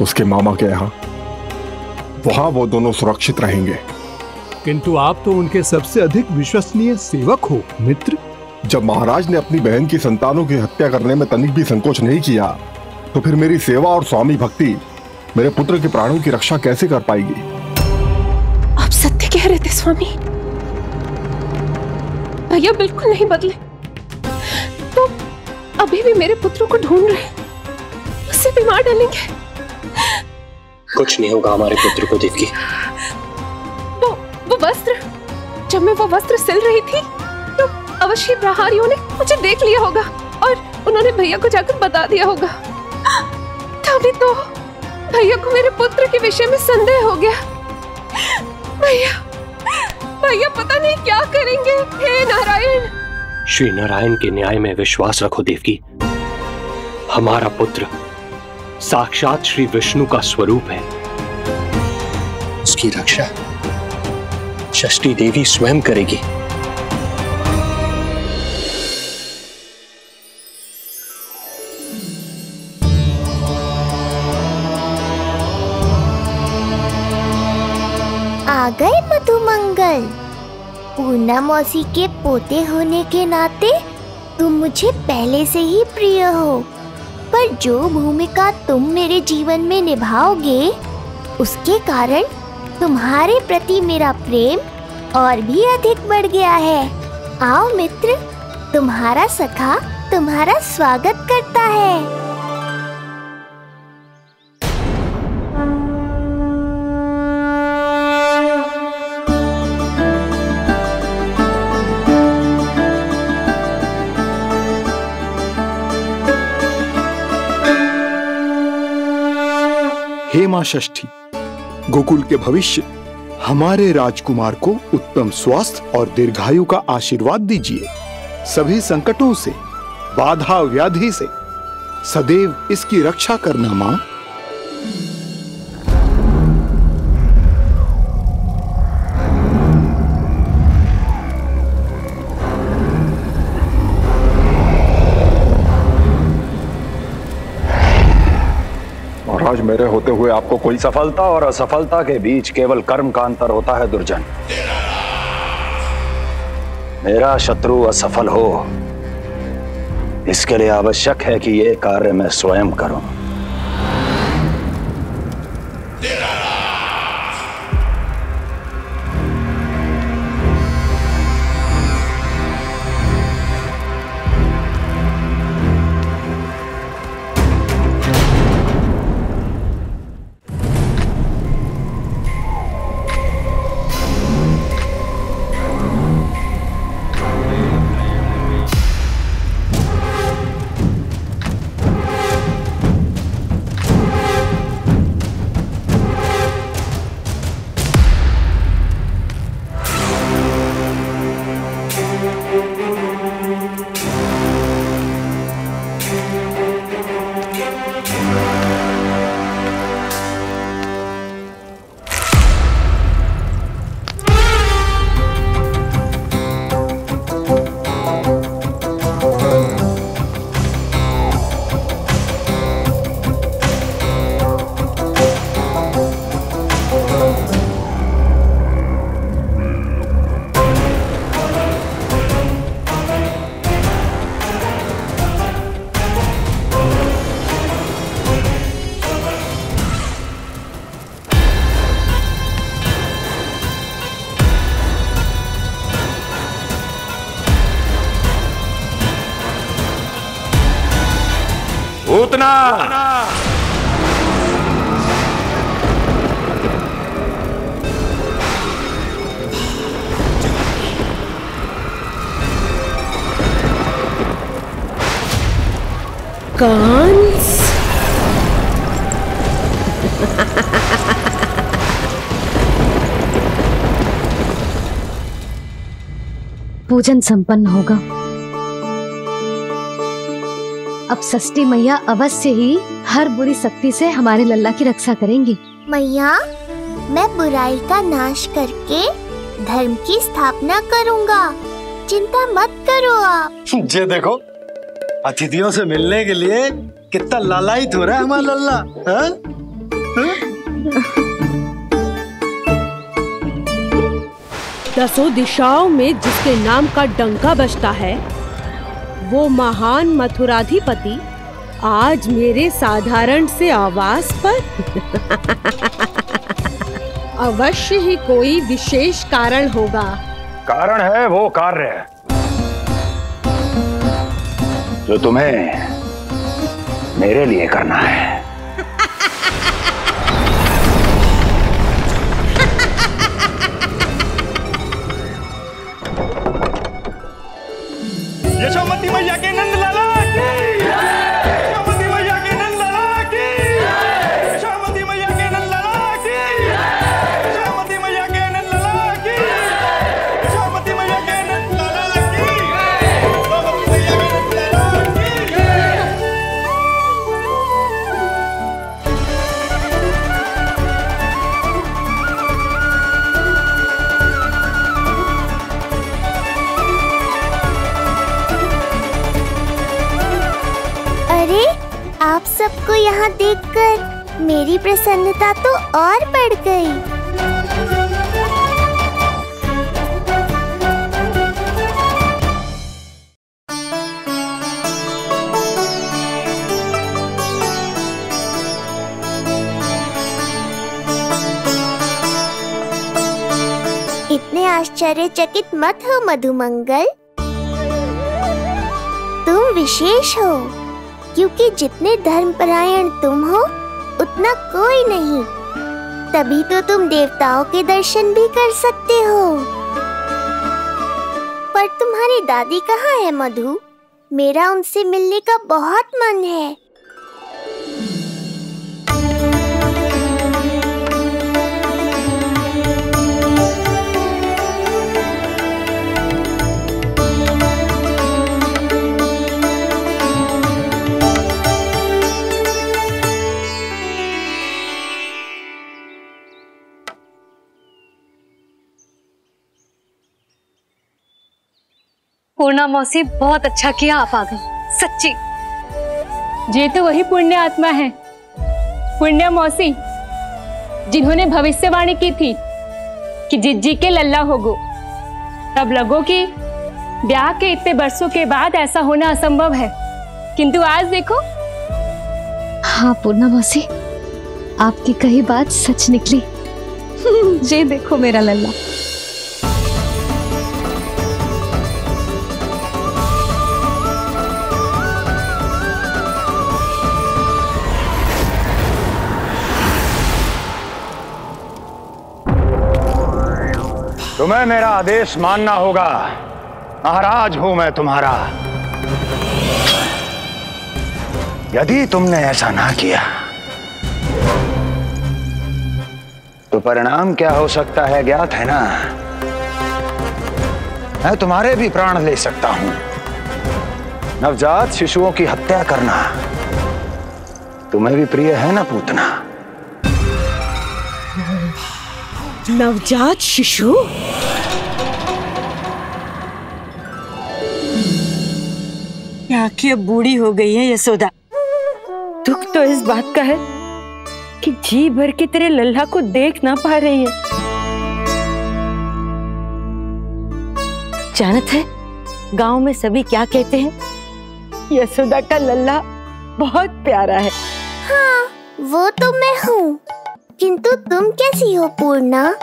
उसके मामा के यहाँ। वहाँ वो दोनों सुरक्षित रहेंगे। किंतु आप तो उनके सबसे अधिक विश्वसनीय सेवक हो मित्र। जब महाराज ने अपनी बहन की संतानों की हत्या करने में तनिक भी संकोच नहीं किया तो फिर मेरी सेवा और स्वामी भक्ति मेरे पुत्र के प्राणों की रक्षा कैसे कर पाएगी? आप सत्य कह रहे थे स्वामी। भैया बिल्कुल नहीं बदले। तो अभी भी मेरे पुत्रों को ढूंढ रहे हैं। उसे भी मार डालेंगे। कुछ नहीं होगा हमारे पुत्र को देवकी वो वो वस्त्र जब मैं वो वस्त्र सिल रही थी तो अवश्य प्रहारियों ने मुझे देख लिया होगा और उन्होंने भैया को जाकर बता दिया होगा। तभी तो भैया को मेरे पुत्र के विषय में संदेह हो गया। भैया भैया पता नहीं क्या करेंगे। हे नारायण। श्री नारायण के न्याय में विश्वास रखो देवकी। हमारा पुत्र साक्षात श्री विष्णु का स्वरूप है। उसकी रक्षा। षष्ठी देवी स्वयं करेगी। आ गए मधुमंगल पूर्णा मौसी के पोते होने के नाते तुम मुझे पहले से ही प्रिय हो, पर जो भूमिका तुम मेरे जीवन में निभाओगे, उसके कारण तुम्हारे प्रति मेरा प्रेम और भी अधिक बढ़ गया है। आओ मित्र, तुम्हारा सखा तुम्हारा स्वागत करता है। हे माँ षष्ठी गोकुल के भविष्य, हमारे राजकुमार को उत्तम स्वास्थ्य और दीर्घायु का आशीर्वाद दीजिए। सभी संकटों से, बाधा व्याधि से, सदैव इसकी रक्षा करना माँ। हुए आपको कोई सफलता और असफलता के बीच केवल कर्म का अंतर होता है, दुर्जन। मेरा शत्रु असफल हो। इसके लिए आवश्यक है कि यह कार्य मैं स्वयं करूँ। उतना कंस पूजन संपन्न होगा। अब सस्ती मैया अवश्य ही हर बुरी शक्ति से हमारे लल्ला की रक्षा करेंगी। मैया मैं बुराई का नाश करके धर्म की स्थापना करूँगा। चिंता मत करो आप। ये देखो अतिथियों से मिलने के लिए कितना लालायित हो रहा है हमारा लल्ला हाँ? दसों दिशाओं में जिसके नाम का डंका बजता है वो महान मथुराधिपति आज मेरे साधारण से आवास पर? अवश्य ही कोई विशेष कारण होगा। कारण है, वो कार्य जो तुम्हें मेरे लिए करना है। सबको यहाँ देखकर मेरी प्रसन्नता तो और बढ़ गई। इतने आश्चर्यचकित मत हो, मधुमंगल। तुम विशेष हो। क्योंकि जितने धर्मपरायण तुम हो, उतना कोई नहीं। तभी तो तुम देवताओं के दर्शन भी कर सकते हो। पर तुम्हारी दादी कहाँ है, मधु? मेरा उनसे मिलने का बहुत मन है। पूर्णा मौसी बहुत अच्छा किया आप आ गए। सच्ची। ये तो वही पुण्य आत्मा है पुण्य मौसी जिन्होंने भविष्यवाणी की थी कि जिज्जी के लल्ला होगो तब लगो कि ब्याह के इतने बरसों के बाद ऐसा होना असंभव है। किंतु आज देखो। हाँ पूर्णा मौसी आपकी कही बात सच निकली। ये देखो मेरा लल्ला। तुम्हें मेरा आदेश मानना होगा। महाराज हूँ मैं तुम्हारा। यदि तुमने ऐसा ना किया तो परिणाम क्या हो सकता है ज्ञात है ना? मैं तुम्हारे भी प्राण ले सकता हूँ। नवजात शिशुओं की हत्या करना, तुम्हें भी प्रिय है ना पूतना? नवजात शिशु? कि बूढ़ी हो गई है, यशोदा। दुख तो इस बात का है कि जी भर के तेरे लल्ला को देख ना पा रही है। जानत है, गाँव में सभी क्या कहते हैं? यशोदा का लल्ला बहुत प्यारा है। हाँ वो तो मैं हूँ। किंतु तुम कैसी हो, पूर्णा?